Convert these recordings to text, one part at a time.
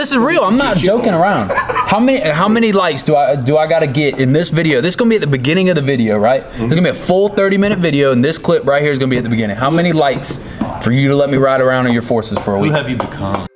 this is real. I'm not joking around. How many how many likes do I do I gotta get in this video? This is gonna be at the beginning of the video, right? It's gonna be a full 30 minute video, and this clip right here is gonna be at the beginning. How many likes for you to let me ride around on your forces for a Who week? have you become?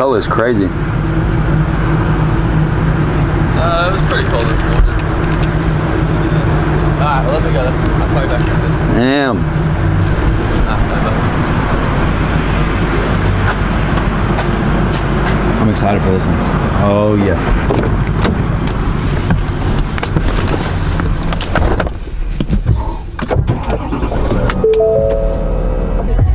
Color is crazy. Uh, it was pretty cold this morning. Alright, well, let me go. I'll call you back in a bit. Damn. Ah, bye, bye. I'm excited for this one. Oh yes.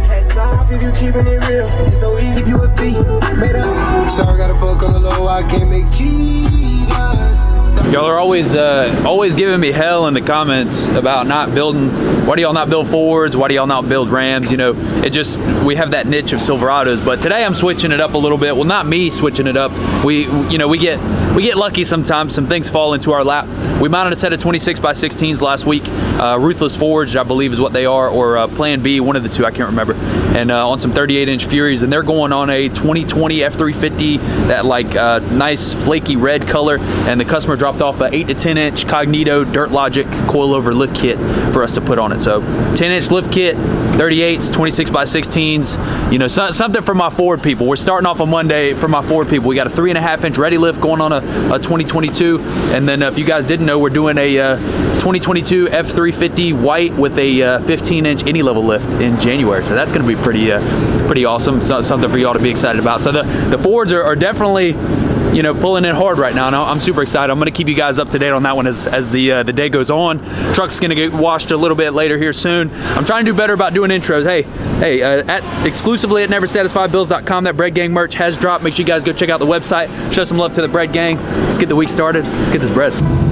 Hats off if you keeping it real. It's so easy if you a fee. Gotta fuck on the low. I can't make cheaters. Y'all are always uh, always giving me hell in the comments about not building. Why do y'all not build Fords? Why do y'all not build Rams? You know, it just we have that niche of Silverados. But today I'm switching it up a little bit. Well, not me switching it up. We you know we get we get lucky sometimes. Some things fall into our lap. We mounted a set of 26 by 16s last week. Uh, Ruthless Forged, I believe, is what they are, or uh, Plan B, one of the two. I can't remember. And uh, on some 38 inch Furies, and they're going on a 2020 F350, that like uh, nice flaky red color. And the customer dropped off a 8 to 10 inch Cognito Dirt Logic coilover lift kit for us to put on it. So 10 inch lift kit, 38s, 26 by 16s. You know, so, something for my Ford people. We're starting off on Monday for my Ford people. We got a three and a half inch ready lift going on a 2022, and then uh, if you guys didn't know, we're doing a uh, 2022 F350 white with a uh, 15 inch any level lift in January. So that's going to be pretty uh, pretty awesome. So, something for y'all to be excited about. So the the Fords are, are definitely you know, pulling in hard right now. And I'm super excited. I'm going to keep you guys up to date on that one as, as the uh, the day goes on. Truck's going to get washed a little bit later here soon. I'm trying to do better about doing intros. Hey, hey, uh, at exclusively at NeverSatisfiedBuilds.com. That Bread Gang merch has dropped. Make sure you guys go check out the website. Show some love to the Bread Gang. Let's get the week started. Let's get this bread.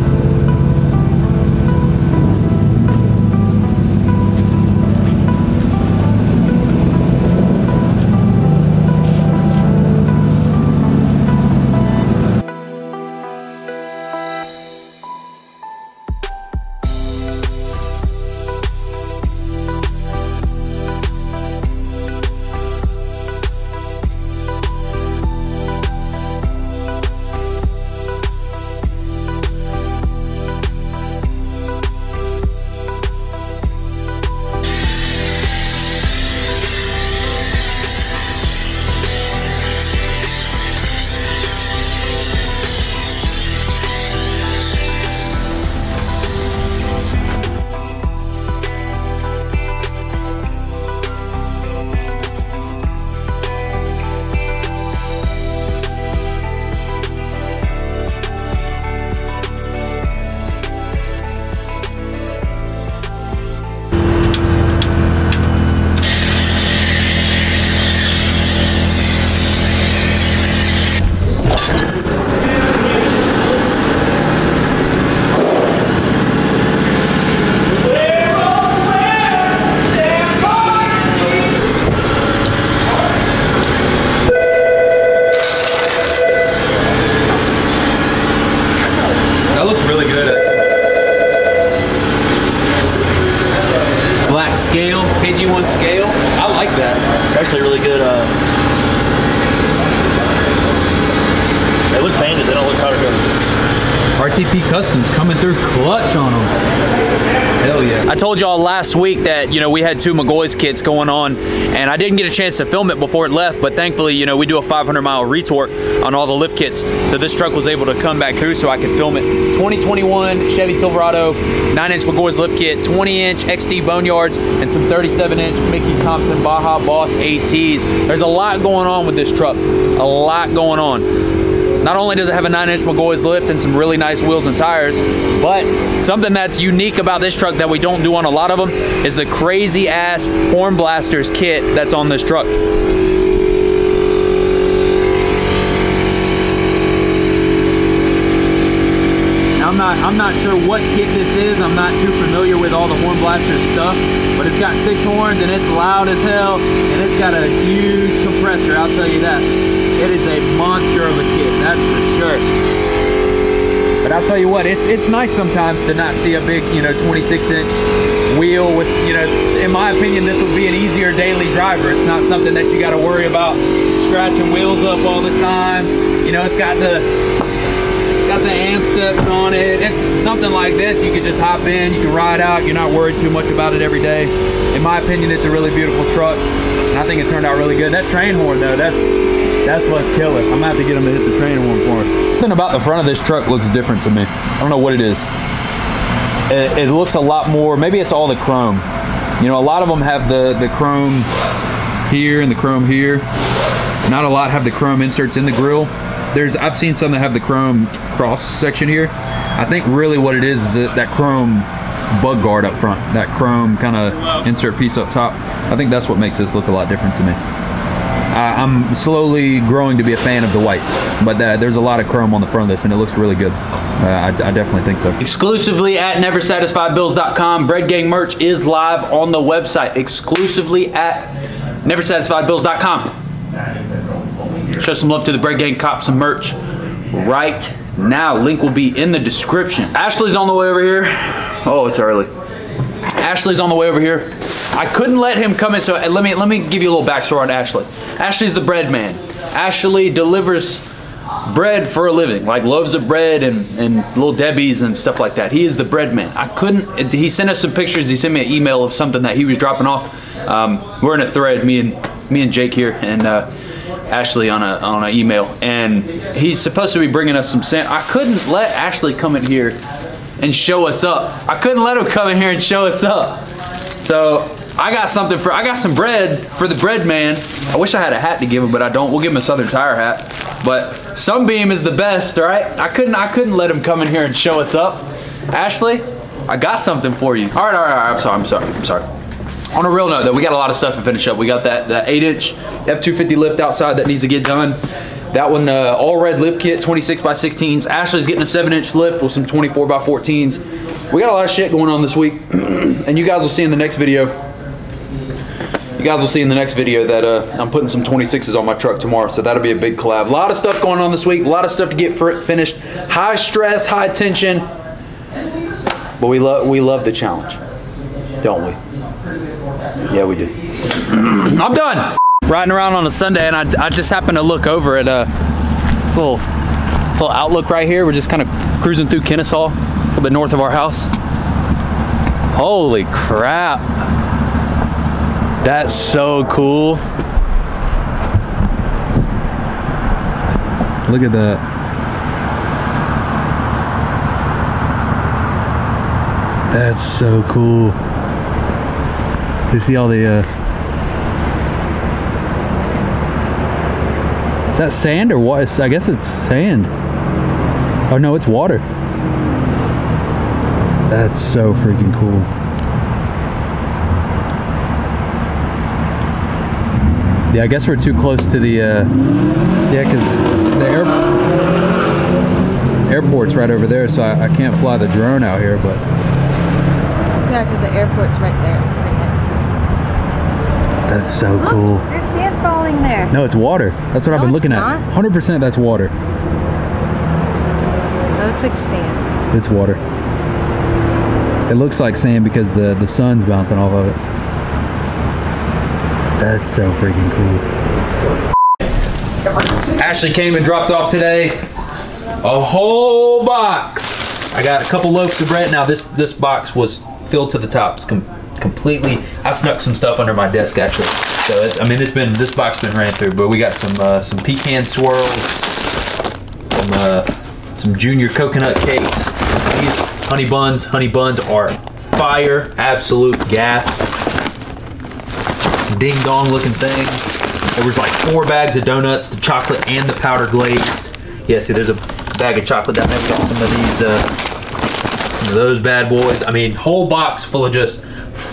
Last week that, you know, we had two McGaughy's kits going on and I didn't get a chance to film it before it left, but thankfully, you know, we do a 500 mile retort on all the lift kits. So this truck was able to come back through so I could film it. 2021 Chevy Silverado, 9 inch McGaughy's lift kit, 20 inch XD Boneyards, and some 37 inch Mickey Thompson Baja Boss ATs. There's a lot going on with this truck. A lot going on. Not only does it have a 9-inch McGaughy's lift and some really nice wheels and tires, but something that's unique about this truck that we don't do on a lot of them is the crazy ass horn blasters kit that's on this truck. Not, I'm not sure what kit this is. I'm not too familiar with all the Horn Blaster stuff, but it's got six horns and it's loud as hell and it's got a huge compressor, I'll tell you that. It is a monster of a kit, that's for sure. But I'll tell you what, it's it's nice sometimes to not see a big, you know, 26 inch wheel with, you know, in my opinion, this would be an easier daily driver. It's not something that you got to worry about scratching wheels up all the time. You know, it's got the got the amp steps on it. It's something like this. You can just hop in, you can ride out. You're not worried too much about it every day. In my opinion, it's a really beautiful truck, and I think it turned out really good. That train horn, though, that's that's what's killer. I'm gonna have to get him to hit the train horn for us. Something about the front of this truck looks different to me. I don't know what it is. It, it looks a lot more, maybe it's all the chrome. You know, a lot of them have the, the chrome here and the chrome here. Not a lot have the chrome inserts in the grill. There's, I've seen some that have the chrome cross section here. I think really what it is is that, that chrome bug guard up front, that chrome kind of insert piece up top. I think that's what makes this look a lot different to me. I'm slowly growing to be a fan of the white, but uh, there's a lot of chrome on the front of this, and it looks really good. Uh, I, I, definitely think so. Exclusively at NeverSatisfiedBuilds.com. Bread Gang merch is live on the website. Exclusively at NeverSatisfiedBuilds.com. Show some love to the Bread Gang. Cop some merch right now. Link will be in the description. Ashley's on the way over here. Oh, it's early. Ashley's on the way over here. I couldn't let him come in. So let me let me give you a little backstory on Ashley. Ashley's the bread man. Ashley delivers bread for a living, like loaves of bread and, and little Debbie's and stuff like that. He is the bread man. I couldn't, he sent us some pictures. He sent me an email of something that he was dropping off. Um, we're in a thread, me and me and Jake here, and uh, Ashley on a on an email, and he's supposed to be bringing us some sand. I couldn't let Ashley come in here and show us up. I couldn't let him come in here and show us up. So I got something for, I got some bread for the bread man. I wish I had a hat to give him, but I don't. We'll give him a Southern Tire hat. But Sunbeam is the best, right? I couldn't, I couldn't let him come in here and show us up. Ashley, I got something for you. All right, all right, all right. I'm sorry, I'm sorry, I'm sorry. On a real note though, we got a lot of stuff to finish up. We got that, that eight inch F250 lift outside that needs to get done. That one, uh, all red lift kit, 26 by 16s. Ashley's getting a seven inch lift with some 24 by 14s. We got a lot of shit going on this week, and you guys will see in the next video. You guys will see in the next video that uh, I'm putting some 26s on my truck tomorrow, so that'll be a big collab. A lot of stuff going on this week, a lot of stuff to get finished. High stress, high tension, but we love we love the challenge, don't we? Yeah, we do. I'm done. Riding around on a Sunday, and I, I just happened to look over at a this little, this little outlook right here. We're just kind of cruising through Kennesaw, a little bit north of our house. Holy crap. That's so cool. Look at that. That's so cool. See all the, uh, is that sand or what? I guess it's sand. Oh no, it's water. That's so freaking cool. Yeah, I guess we're too close to the, uh, yeah, because the air, airport's right over there, so I, I can't fly the drone out here, but. Yeah, because the airport's right there, right next to it. That's so Look, cool. There's sand falling there. No, it's water. That's what no, I've been looking not. at. 100% that's water. That looks like sand. It's water. It looks like sand because the, the sun's bouncing off of it. That's so freaking cool. Ashley came and dropped off today a whole box I got a couple loaves of bread. Now this this box was filled to the tops completely. I snuck some stuff under my desk actually. So it, I mean, it's been this box been ran through, but we got some uh, some pecan swirls, some uh, some junior coconut cakes. These honey buns, honey buns are fire, absolute gas. Ding dong looking things. There was like four bags of donuts, the chocolate and the powder glazed. Yeah, see, there's a bag of chocolate there. We got some of these, uh, those bad boys. I mean, whole box full of just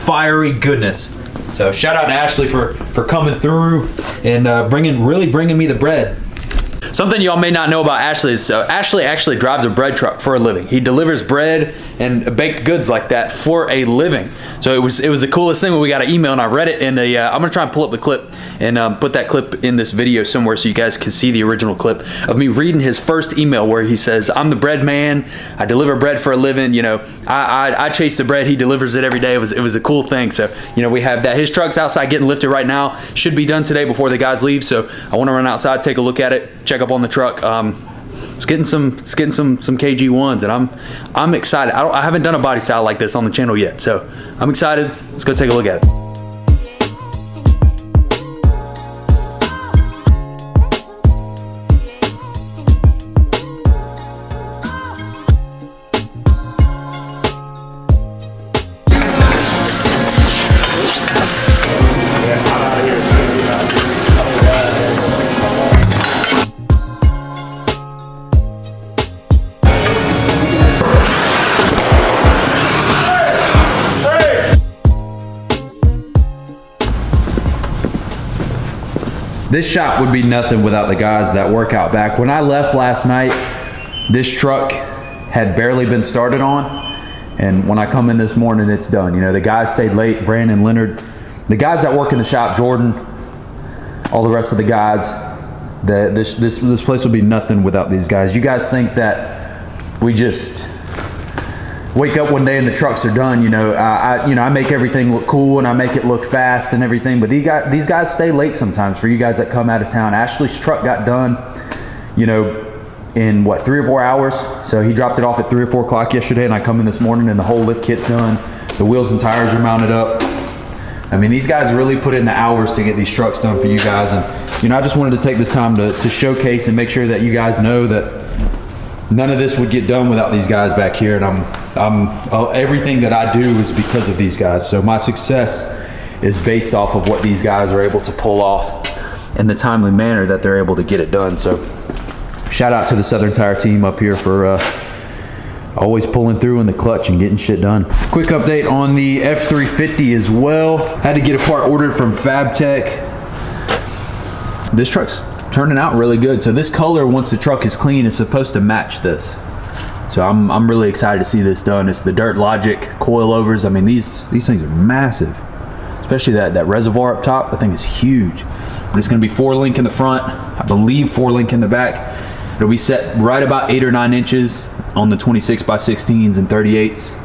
fiery goodness. So shout out to Ashley for for coming through and uh, bringing really bringing me the bread. Something y'all may not know about Ashley is uh, Ashley actually drives a bread truck for a living. He delivers bread and baked goods like that for a living. So it was it was the coolest thing when we got an email and I read it and uh, I'm gonna try and pull up the clip and um, put that clip in this video somewhere so you guys can see the original clip of me reading his first email where he says, "I'm the bread man. I deliver bread for a living. You know, I, I, I chase the bread. He delivers it every day. It was it was a cool thing. So you know we have that. His truck's outside getting lifted right now. Should be done today before the guys leave. So I want to run outside, take a look at it, check up on the truck. Um, it's getting some it's getting some some KG ones and I'm I'm excited. I, I haven't done a body style like this on the channel yet, so I'm excited. Let's go take a look at it. This shop would be nothing without the guys that work out back. When I left last night, this truck had barely been started on. And when I come in this morning, it's done. You know, the guys stayed late, Brandon, Leonard, the guys that work in the shop, Jordan, all the rest of the guys, the, this, this, this place would be nothing without these guys. You guys think that we just wake up one day and the trucks are done. You know, I, I, you know I make everything look cool and I make it look fast and everything. But these guys these guys stay late sometimes. For you guys that come out of town, Ashley's truck got done. You know. In what three or four hours? So he dropped it off at three or four o'clock yesterday, and I come in this morning and the whole lift kit's done. The wheels and tires are mounted up. I mean, these guys really put in the hours to get these trucks done for you guys. And, you know, I just wanted to take this time to, to showcase and make sure that you guys know that none of this would get done without these guys back here. And I'm, I'm, uh, everything that I do is because of these guys. So my success is based off of what these guys are able to pull off in the timely manner that they're able to get it done. So shout out to the Southern Tire team up here for, uh, always pulling through in the clutch and getting shit done. Quick update on the F350 as well. Had to get a part ordered from FabTech. This truck's turning out really good. So this color, once the truck is clean, is supposed to match this. So I'm, I'm really excited to see this done. It's the Dirt Logic coilovers. I mean, these these things are massive, especially that, that reservoir up top. I think is huge. It's gonna be four link in the front. I believe four link in the back. It'll be set right about eight or nine inches on the 26 by 16s and 38s.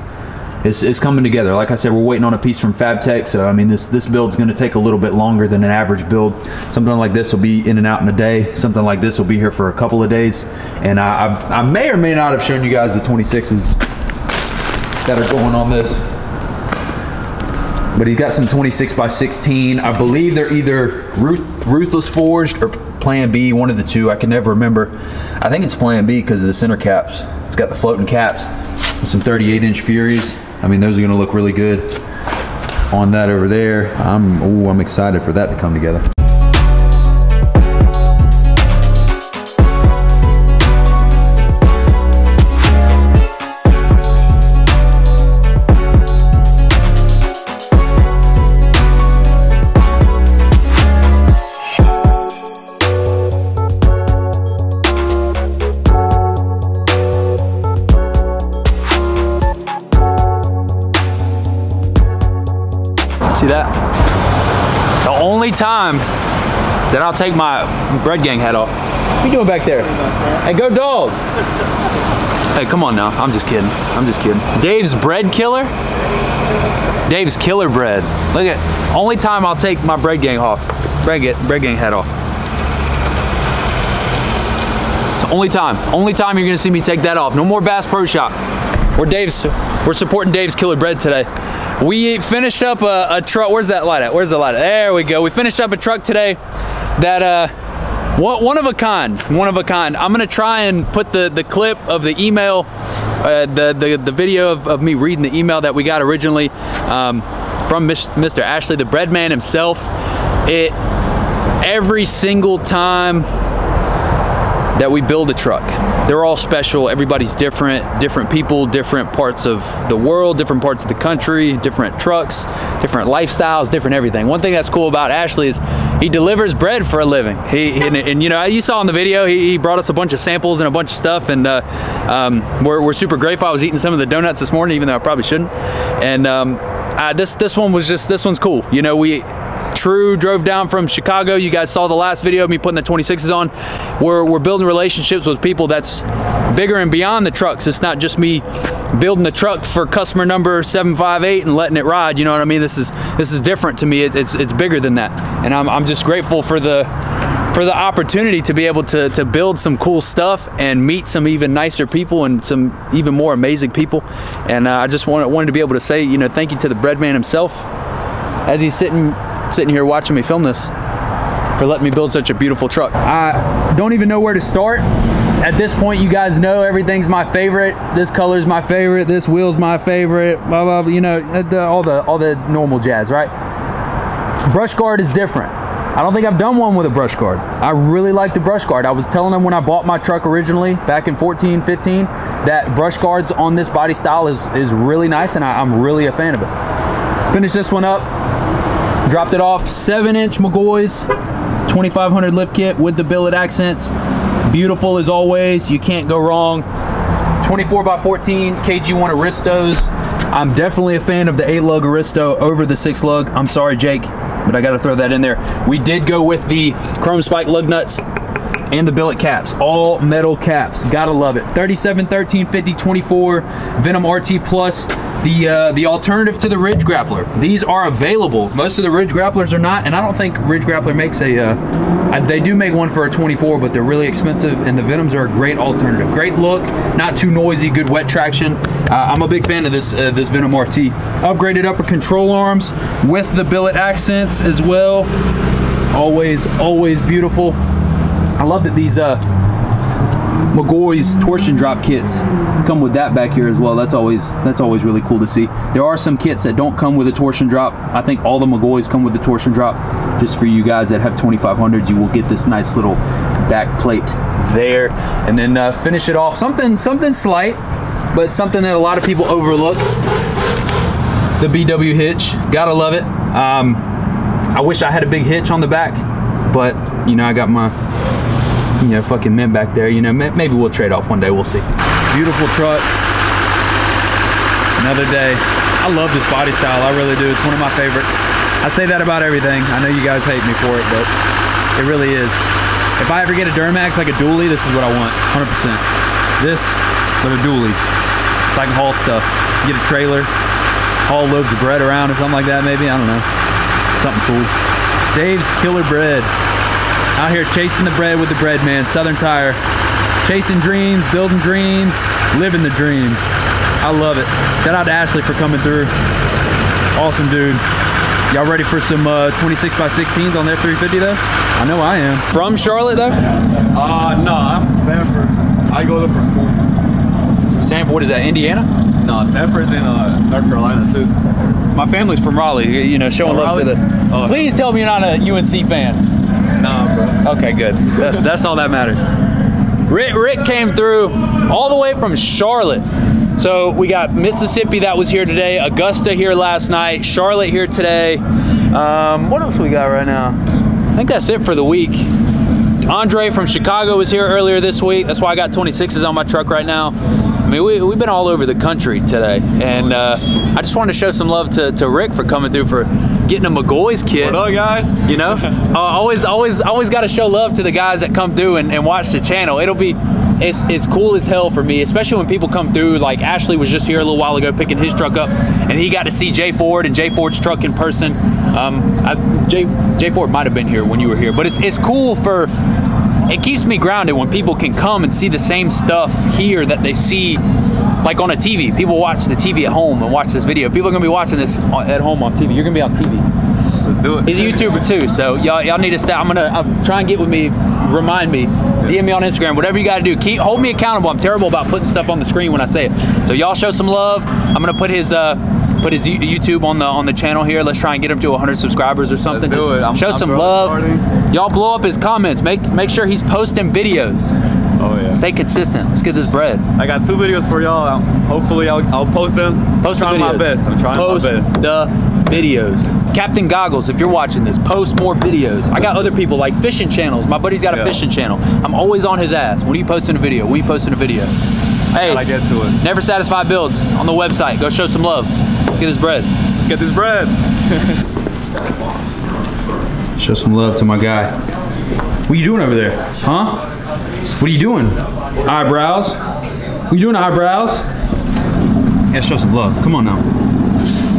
It's, it's coming together. Like I said, we're waiting on a piece from FabTech. So, I mean, this, this build's going to take a little bit longer than an average build. Something like this will be in and out in a day. Something like this will be here for a couple of days. And I, I, I may or may not have shown you guys the 26s that are going on this. But he's got some 26 by 16. I believe they're either Ruth, Ruthless Forged or Plan B, one of the two. I can never remember. I think it's Plan B because of the center caps. It's got the floating caps with some 38 inch Furies. I mean, those are gonna look really good on that over there. I'm, ooh, I'm excited for that to come together. That I'll take my bread gang hat off. What you doing back there? Hey, go dogs! Hey, come on now. I'm just kidding. I'm just kidding. Dave's bread killer? Dave's killer bread. Look at, only time I'll take my bread gang off. Bread, get, bread gang hat off. It's the only time. Only time you're gonna see me take that off. No more Bass Pro Shop. we're Dave's. We're supporting Dave's Killer Bread today. We finished up a, a truck. Where's that light at? Where's the light at? There we go. We finished up a truck today that uh, one, one of a kind. One of a kind. I'm gonna try and put the the clip of the email, uh, the, the the video of, of me reading the email that we got originally um, from Mr. Ashley, the bread man himself. It every single time that we build a truck. They're all special. Everybody's different. Different people, different parts of the world, different parts of the country, different trucks, different lifestyles, different everything. One thing that's cool about Ashley is he delivers bread for a living. He and, and you know you saw in the video he, he, brought us a bunch of samples and a bunch of stuff, and uh, um, we're, we're super grateful. I was eating some of the donuts this morning, even though I probably shouldn't. And um, uh, this this one was just this one's cool. You know we True drove down from Chicago. You guys saw the last video of me putting the 26s on. We're, we're building relationships with people that's bigger and beyond the trucks. It's not just me building the truck for customer number 758 and letting it ride. You know what I mean? This is this is different to me. It, it's it's bigger than that. And I'm, I'm just grateful for the for the opportunity to be able to, to build some cool stuff and meet some even nicer people and some even more amazing people. And uh, I just wanted, wanted to be able to say, you know, thank you to the bread man himself as he's sitting sitting here watching me film this for letting me build such a beautiful truck. I don't even know where to start. At this point, you guys know everything's my favorite. This color's my favorite. This wheel's my favorite. Blah blah. blah you know, uh, the, all the all the normal jazz, right? Brush guard is different. I don't think I've done one with a brush guard. I really like the brush guard. I was telling them when I bought my truck originally back in 14, 15, that brush guards on this body style is, is really nice and I, I'm really a fan of it. Finish this one up. Dropped it off, seven inch McGaughy's, 2500 lift kit with the billet accents. Beautiful as always, you can't go wrong. 24 by 14 KG1 Aristos. I'm definitely a fan of the eight lug Aristo over the six lug. I'm sorry, Jake, but I got to throw that in there. We did go with the chrome spike lug nuts and the billet caps, all metal caps. Gotta love it. 37, 13, 50, 24, Venom RT Plus the uh, the alternative to the Ridge Grappler. These are available. Most of the Ridge Grapplers are not, and I don't think Ridge Grappler makes a. Uh, they do make one for a 24, but they're really expensive, and the Venoms are a great alternative. Great look, not too noisy, good wet traction. Uh, I'm a big fan of this uh, this Venom RT. Upgraded upper control arms with the billet accents as well. Always, always beautiful. I love that these uh, McGaughy's torsion drop kits come with that back here as well. That's always that's always really cool to see. There are some kits that don't come with a torsion drop. I think all the McGaughy's come with the torsion drop. Just for you guys that have 2500s, you will get this nice little back plate there, and then uh, finish it off something something slight, but something that a lot of people overlook. The BW hitch, gotta love it. Um, I wish I had a big hitch on the back, but you know I got my you know, fucking mint back there. You know, maybe we'll trade off one day. We'll see. Beautiful truck. Another day. I love this body style. I really do. It's one of my favorites. I say that about everything. I know you guys hate me for it, but it really is. If I ever get a Duramax like a dually, this is what I want. 100%. This, but a dually. So I can haul stuff. Get a trailer, haul loads of bread around or something like that maybe. I don't know. Something cool. Dave's Killer Bread. Out here chasing the bread with the bread man, Southern Tire. Chasing dreams, building dreams, living the dream. I love it. Shout out to Ashley for coming through. Awesome dude. Y'all ready for some uh, 26 by 16s on their 350 though? I know I am. From Charlotte though? Uh, no, I'm from Sanford. I go there for school. Sanford, what is that, Indiana? No, Sanford's in uh, North Carolina too. My family's from Raleigh, you know, showing Oh, love to the... Oh. Please tell me you're not a UNC fan. Nah, bro. Okay, good. That's that's all that matters. Rick, Rick came through all the way from Charlotte. So we got Mississippi that was here today, Augusta here last night, Charlotte here today. Um, what else we got right now? I think that's it for the week. Andre from Chicago was here earlier this week. That's why I got 26s on my truck right now. I mean, we, we've been all over the country today. And uh, I just wanted to show some love to, to Rick for coming through for getting a McGaughy's kit. What up, guys? You know, uh, always, always, always got to show love to the guys that come through and, and watch the channel. It'll be, it's, it's cool as hell for me, especially when people come through. Like Ashley was just here a little while ago picking his truck up, and he got to see Jay Ford and Jay Ford's truck in person. Um, I, Jay, Jay Ford might have been here when you were here, but it's, it's cool for. It keeps me grounded when people can come and see the same stuff here that they see like on a TV. People watch the TV at home and watch this video. People are gonna be watching this at home on TV. You're gonna be on TV. Let's do it. He's a YouTuber too, so y'all y'all need to stay. I'm gonna I'm try and get with me, remind me, DM me on Instagram, whatever you got to do. Keep hold me accountable. I'm terrible about putting stuff on the screen when I say it. So y'all show some love. I'm gonna put his uh put his YouTube on the on the channel here. Let's try and get him to 100 subscribers or something. do Just it. I'm- show I'm some love. Y'all blow up his comments. Make make sure he's posting videos. Oh yeah. Stay consistent. Let's get this bread. I got two videos for y'all. Um, Hopefully, I'll, I'll post them. Post I'm the trying videos. my best. I'm trying post my best. the videos. Captain Goggles, if you're watching this, post more videos. I got other people like fishing channels. My buddy's got a Yeah. fishing channel. I'm always on his ass. When are you posting a video? When are you posting a video? Hey, Gotta get to it. Never Satisfied Builds on the website. Go show some love. Let's get this bread. Let's get this bread. Show some love to my guy. What are you doing over there? Huh? What are you doing? Eyebrows? What are you doing, eyebrows? Yeah, show some love. Come on now.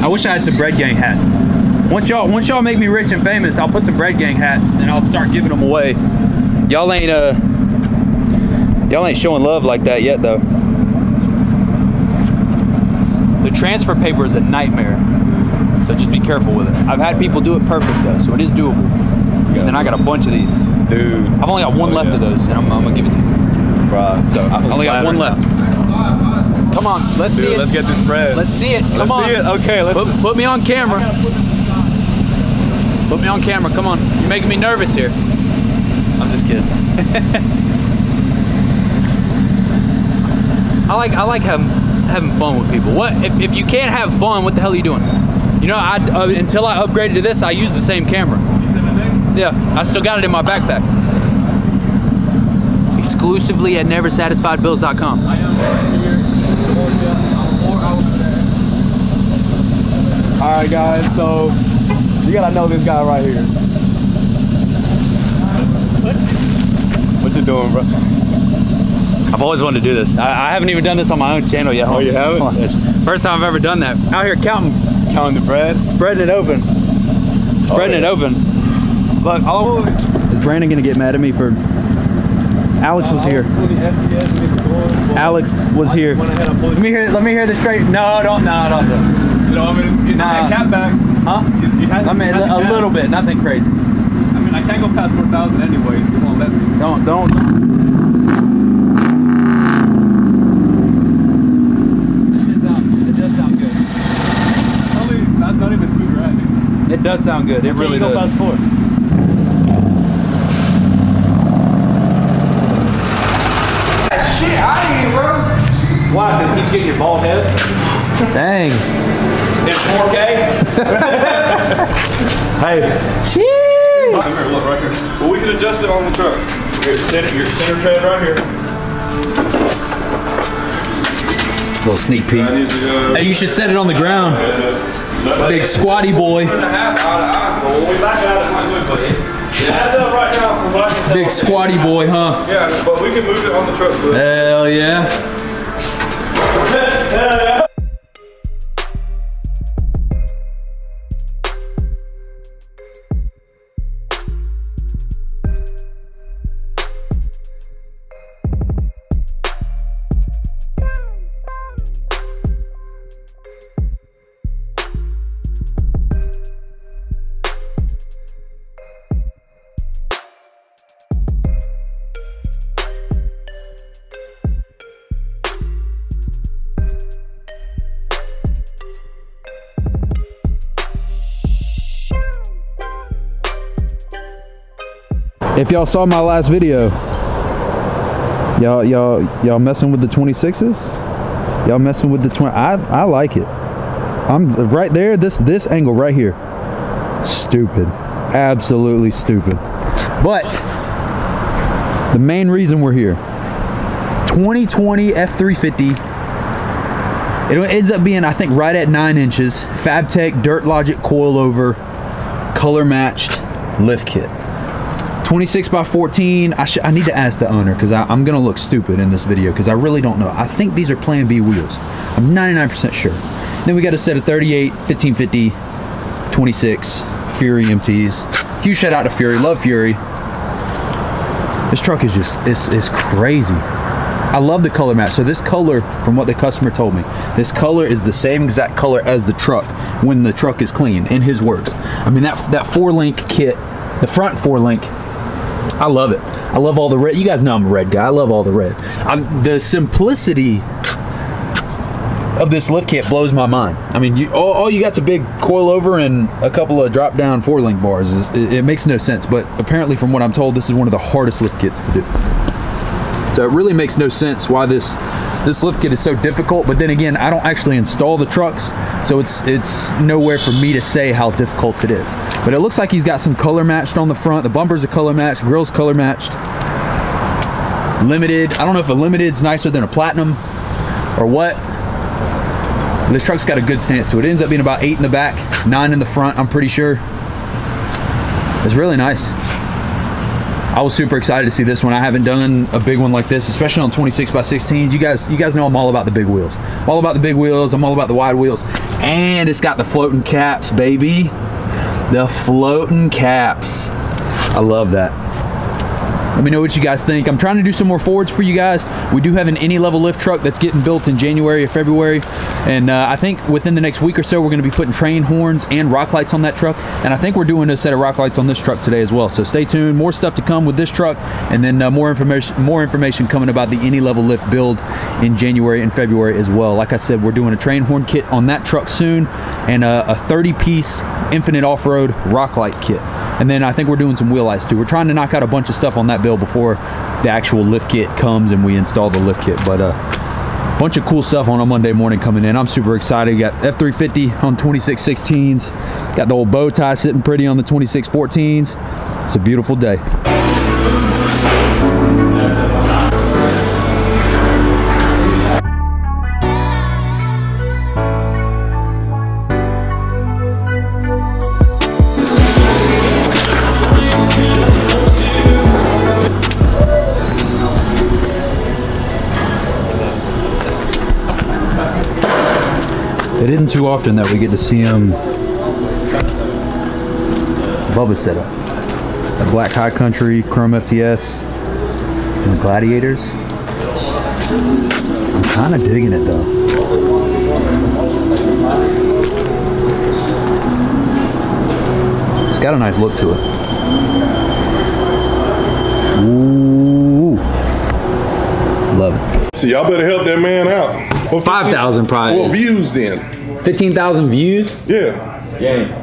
I wish I had some Bread Gang hats. Once y'all, once y'all make me rich and famous, I'll put some Bread Gang hats and I'll start giving them away. Y'all ain't uh, y'all ain't showing love like that yet though. The transfer paper is a nightmare, so just be careful with it. I've had people do it perfect though, so it is doable. And then I got a bunch of these. Dude. I've only got one Oh, left yeah. of those, and I'm, I'm gonna give it to you. Bruh. So I only got one left. Come on, let's see it. let's get this bread. Let's see it. Come Let's on. see it. Okay, let's. Put, put me on camera. Put me on camera. Come on. You're making me nervous here. I'm just kidding. I like I like having having fun with people. What if, if you can't have fun? What the hell are you doing? You know, I uh, until I upgraded to this, I used the same camera. Yeah, I still got it in my backpack. Exclusively at NeverSatisfiedBuilds.com. I am here or I would have. All right, guys. So you gotta know this guy right here. What you doing, bro? I've always wanted to do this. I, I haven't even done this on my own channel yet. Oh, you haven't? Hold First time I've ever done that. Out here counting, Counting the bread. spreading it open, spreading oh, yeah. it open. Look, all Is Brandon gonna get mad at me for? Alex was here. Alex was here. Let me hear. Let me hear the straight. No, don't. No, don't. You know, I mean, it's Nah. a cat back. Huh? You, you I mean, a gas. little bit. Nothing crazy. I mean, I can't go past 4,000 anyways. It won't let me. Don't. Don't. It does sound good. Probably, that's not even two grand. It does sound good. It really go does. Why? Because he's getting your bald head? Dang. It's 4K? hey. Come here, look right here. Well, we can adjust it on the truck. Here, center, your center tread right here. Little sneak peek. That needs to go. Hey, you should set it on the ground. Big squatty boy. When we back out, it might move, That's up right now from what I can tell. Big squatty boy, huh? yeah, but we can move it on the truck. Hell yeah. If y'all saw my last video, y'all y'all y'all messing with the 26s? Y'all messing with the 20 I I like it. I'm right there this this angle right here. Stupid. Absolutely stupid. But the main reason we're here 2020 F350 it ends up being I think right at 9 inches Fabtech Dirt Logic coilover color matched lift kit 26 by 14. I, I need to ask the owner because I'm going to look stupid in this video because I really don't know. I think these are Plan B wheels. I'm 99% sure. Then we got a set of 38, 1550, 26 Fury MTs. Huge shout out to Fury. Love Fury. This truck is just, it's, it's crazy. I love the color match. So this color, from what the customer told me, this color is the same exact color as the truck when the truck is clean. In his words, I mean that that four link kit, the front four link. I love it. I love all the red. You guys know I'm a red guy. I love all the red. I'm, the simplicity of this lift kit blows my mind. I mean, you, all, all you got's a big coilover and a couple of drop down four link bars. It, it makes no sense, but apparently, from what I'm told, this is one of the hardest lift kits to do. So it really makes no sense why this this lift kit is so difficult. But then again, I don't actually install the trucks, so it's it's nowhere for me to say how difficult it is. But it looks like he's got some color matched on the front. The bumpers are color matched, grills color matched. Limited. I don't know if a limited's nicer than a platinum or what. This truck's got a good stance it. It ends up being about eight in the back, nine in the front. I'm pretty sure. It's really nice. I was super excited to see this one. I haven't done a big one like this, especially on 26 by 16s. You guys, you guys know I'm all about the big wheels. I'm all about the big wheels. I'm all about the wide wheels, and it's got the floating caps, baby. The floating caps. I love that. Let me know what you guys think. I'm trying to do some more Fords for you guys. We do have an any level lift truck that's getting built in January or February. And uh, I think within the next week or so, we're going to be putting train horns and rock lights on that truck. And I think we're doing a set of rock lights on this truck today as well. So stay tuned. More stuff to come with this truck. And then uh, more information more information coming about the any level lift build in January and February as well. Like I said, we're doing a train horn kit on that truck soon and a, a 30 piece infinite off-road rock light kit. And then I think we're doing some wheel lights too. We're trying to knock out a bunch of stuff on that build before the actual lift kit comes and we install the lift kit. But uh, bunch of cool stuff on a Monday morning coming in. I'm super excited. We Got F350 on 2616s. Got the old bow tie sitting pretty on the 2614s. It's a beautiful day. It isn't too often that we get to see him Bubba setup. The Black High Country, Chrome FTS, and the Gladiators. I'm kind of digging it though. It's got a nice look to it. Ooh. Love it. So y'all better help that man out. For 5,000 probably. Well, views then. 15,000 views? Yeah.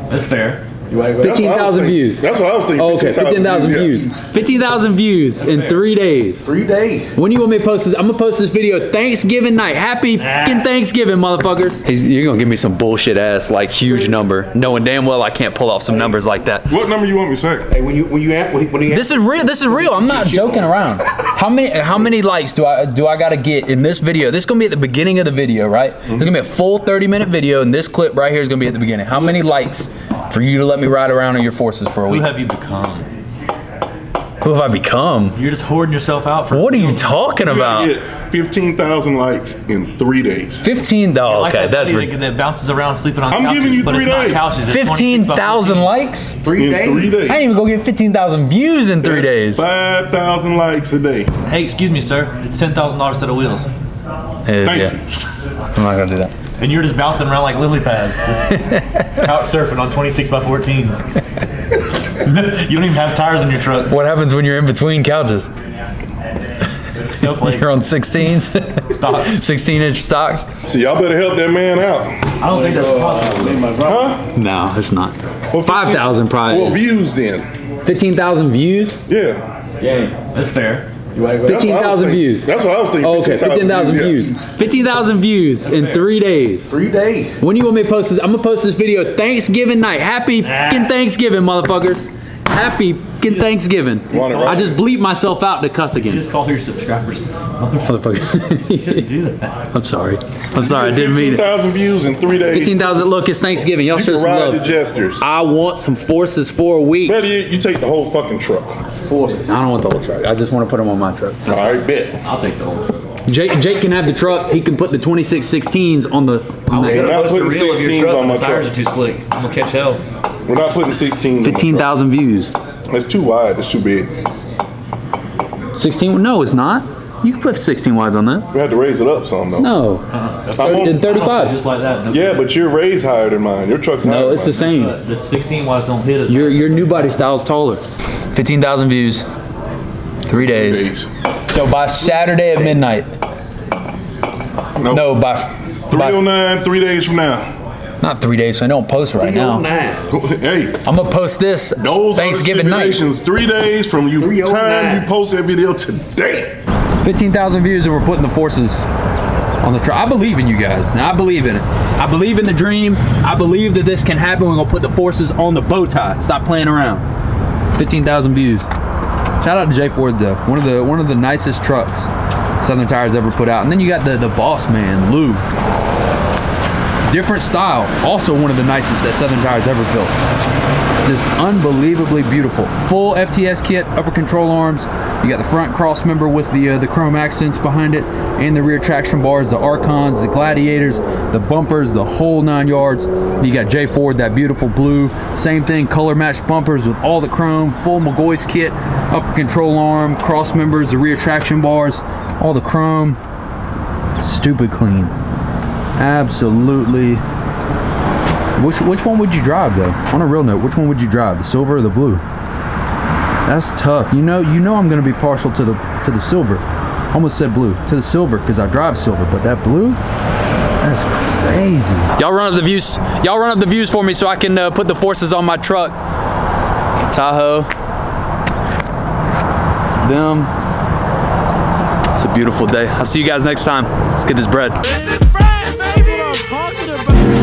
That's fair. That's what I was 15,000 views. That's what I was thinking. Oh, okay, 15,000 yeah. views. 15,000 views in three days. Three days. When you want me to post this? I'm gonna post this video Thanksgiving night. Happy fucking Thanksgiving, motherfuckers. He's, you're gonna give me some bullshit ass like huge number, knowing damn well I can't pull off some numbers like that. What number you want me to say? Hey, when you when you when, when you This is real. This is real. I'm not joking around. How many how many likes do I do I gotta get in this video? This is gonna be at the beginning of the video, right? It's gonna be a full 30 minute video, and this clip right here is gonna be at the beginning. How many likes for you to let me ride around on your forces for a week. Who week? have you become? Who have I become? You're just hoarding yourself out for. What are you talking about? gotta get 15,000 likes in three days. 15 though. Like Okay, that that's lady rid- that, that bounces around sleeping on I'm couches, giving you but three it's not days. couches. It's 26 by 15,000 14. likes. three in days. three days. I ain't even gonna get 15,000 views in three days. 5,000 likes a day. Hey, excuse me, sir. It's ten thousand dollars set of wheels, Yeah, Thank yeah. you. I'm not gonna do that. and you're just bouncing around like lily pads, just couch surfing on 26 by 14s. you don't even have tires in your truck. What happens when you're in between couches? Snowflakes. You're on 16s, Stocks. 16 inch stocks. So y'all better help that man out. I don't think that's possible. Huh? No, it's not. For 5,000 probably. Well, views then. 15,000 views. Yeah. That's fair. That's what I was 15,000 thinking. views. That's what I was thinking. Oh, okay, 15,000 yeah. views. 15,000 views in three days. Three days. When you want me to post this? I'm gonna post this video Thanksgiving night. Happy fucking Thanksgiving, motherfuckers. Happy fucking Thanksgiving. Want it right? I just bleep myself out to cuss again. Just call your subscribers. Motherfuckers. Do that. I'm sorry. I'm sorry. I didn't mean it. 15,000 views in three days. 15,000. Look, it's Thanksgiving. Y'all You show can some ride the love. jesters. I want some forces for a week. Better yet, you take the whole fucking truck. Forces. I don't want the whole truck. I just want to put them on my truck. All right, bet. I'll take the whole. Jake, Jake can have the truck. He can put the 2616s on the. On I was the gonna not post a putting reel of your 16s on but my the tires truck. are too slick. I'm gonna catch hell. We're not putting 16. on 15,000 views. That's too wide. It's too big. 16? No, it's not. You can put 16 wides on that. We had to raise it up some though. No, uh-huh. I'm on- in 35. Just like that. No, yeah, but your raise higher than mine. Your truck's higher. No, than it's the mine. same. The 16 wise don't hit it. Your your new body style is taller. 15,000 views. Three days. Days. So by Saturday at midnight. No, No, by, by 309, three days from now. Not three days. So I don't post right now. Oh hey, I'm gonna post this those Thanksgiving are the night. Three days from you 309. time you oh post that video today. 15,000 views and we're putting the forces on the truck. I believe in you guys. Now I believe in it. I believe in the dream. I believe that this can happen. We're gonna put the forces on the bow tie. Stop playing around. 15,000 views. Shout out to Jay Ford though. One of the one of the nicest trucks Southern Tires ever put out. And then you got the the boss man, Lou. Different style. Also one of the nicest that Southern Tire's ever built. Just unbelievably beautiful. Full FTS kit, upper control arms. You got the front cross member with the uh, the chrome accents behind it, and the rear traction bars, the Archons, the Gladiators, the bumpers, the whole nine yards. You got J Ford, that beautiful blue. Same thing, color matched bumpers with all the chrome, full McGaughy's kit, upper control arm, cross members, the rear traction bars, all the chrome. Stupid clean. Absolutely which which one would you drive though? On a real note, which one would you drive? The silver or the blue? That's tough. You know, you know I'm gonna be partial to the to the silver. Almost said blue. To the silver because I drive silver, but that blue, that's crazy. Y'all run up the views. Y'all run up the views for me so I can uh, put the forces on my truck. Tahoe. Them. It's a beautiful day. I'll see you guys next time. Let's get this bread. That's